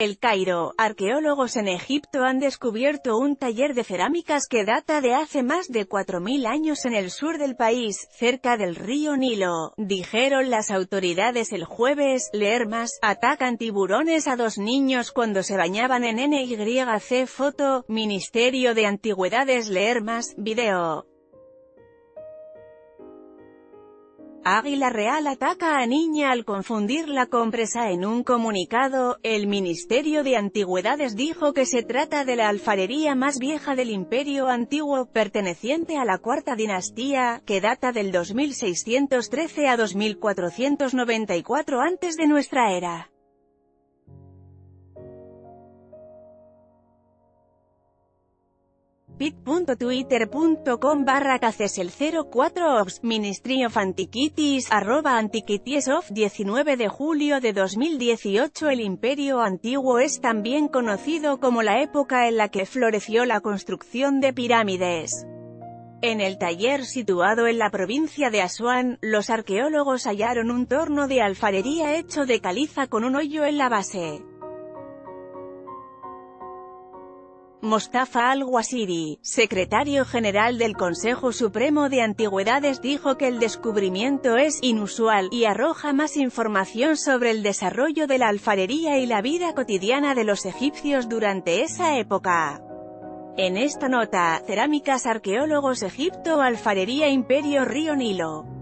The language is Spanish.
El Cairo, arqueólogos en Egipto han descubierto un taller de cerámicas que data de hace más de 4.000 años en el sur del país, cerca del río Nilo, dijeron las autoridades el jueves. Leer más, atacan tiburones a dos niños cuando se bañaban en NYC Foto, Ministerio de Antigüedades Leer más, video. Águila Real ataca a niña al confundirla con presa en un comunicado, el Ministerio de Antigüedades dijo que se trata de la alfarería más vieja del Imperio Antiguo, perteneciente a la Cuarta Dinastía, que data del 2613 a 2494 antes de nuestra era. pit.twitter.com barra el 04 ops, Ministry of Antiquities, arroba Antiquities of 19 de julio de 2018 El Imperio Antiguo es también conocido como la época en la que floreció la construcción de pirámides. En el taller situado en la provincia de Asuán, los arqueólogos hallaron un torno de alfarería hecho de caliza con un hoyo en la base. Mostafa al-Waziri, secretario general del Consejo Supremo de Antigüedades dijo que el descubrimiento es inusual, y arroja más información sobre el desarrollo de la alfarería y la vida cotidiana de los egipcios durante esa época. En esta nota, Cerámicas Arqueólogos Egipto Alfarería Imperio Río Nilo